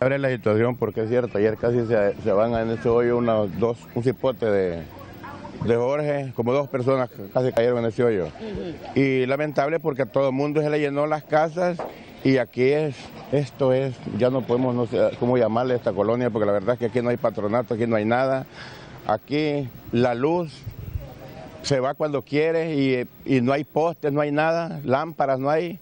Abre la situación porque es cierto, ayer casi se, se van en ese hoyo unos dos, un cipote de, de Jorge, como dos personas casi cayeron en ese hoyo. Y lamentable porque a todo el mundo se le llenó las casas y aquí es, esto es, ya no podemos, no sé cómo llamarle a esta colonia, porque la verdad es que aquí no hay patronato, aquí no hay nada. Aquí la luz se va cuando quiere y, y no hay postes, no hay nada, lámparas no hay.